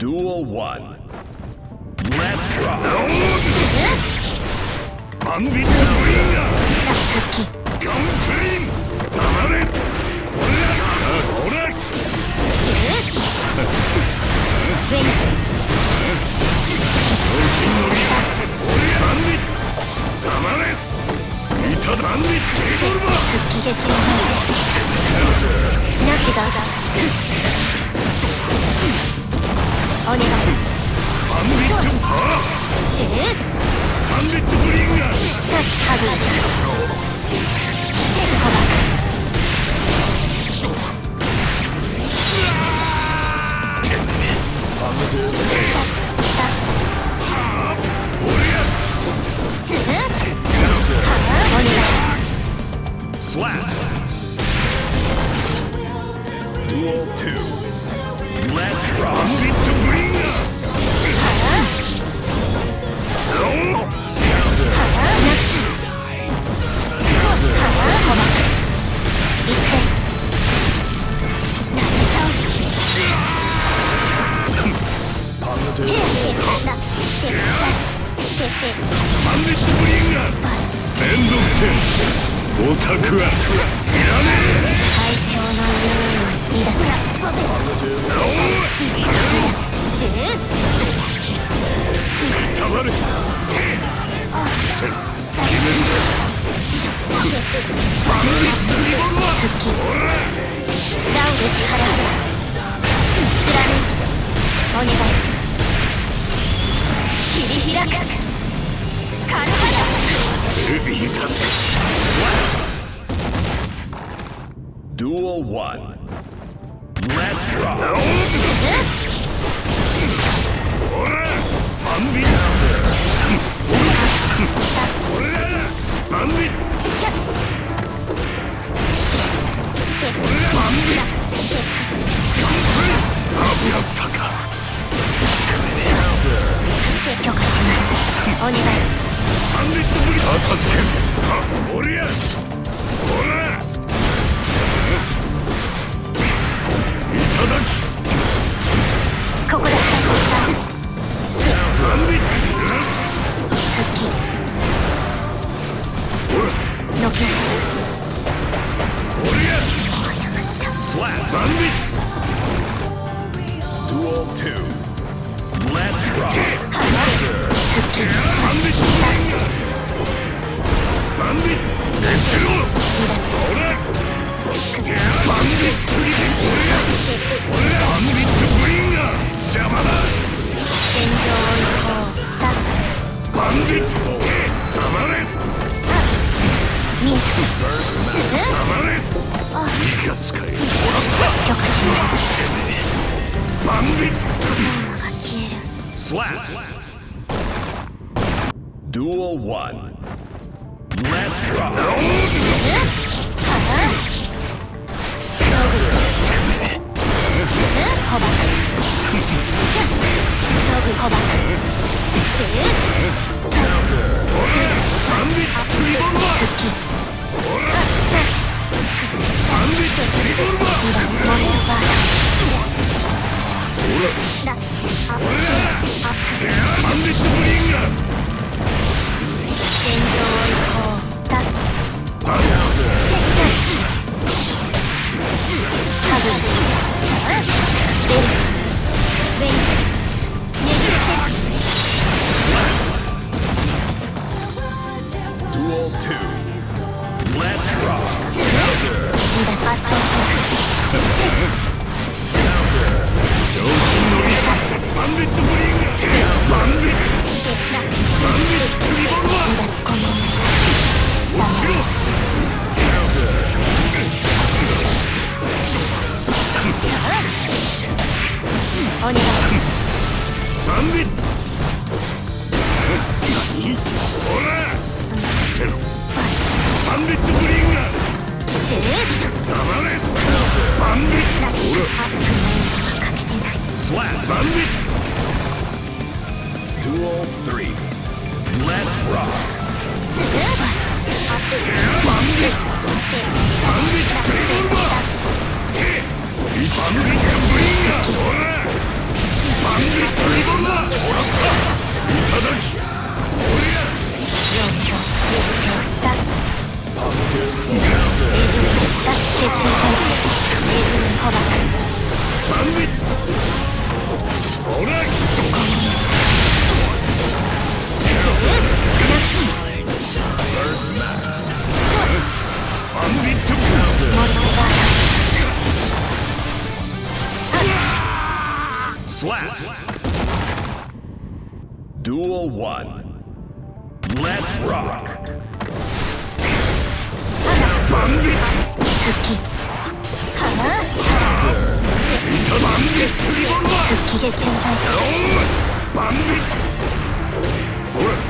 Duel o ンビッお願いアンビットハーシアンビットブリンーグシェルコバラ Duel 2. Let's rock! お願いり開くカルハルビーだぜ Duel s k ンバンビお願い。サンデッブリ。片付ける。おりゃ。おら。Duel 1 Let's rock! bandit! Slap, Duel 3. 反撃 Duel 1. Let's rock! Bandit! Counter! Bandit! Bandit! Bandit!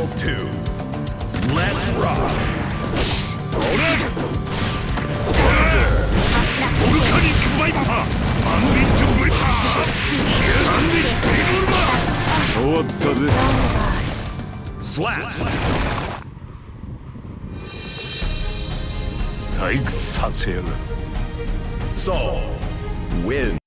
Soul 2. Let's rock! Ronan! Order! Volcanic Viper! Win!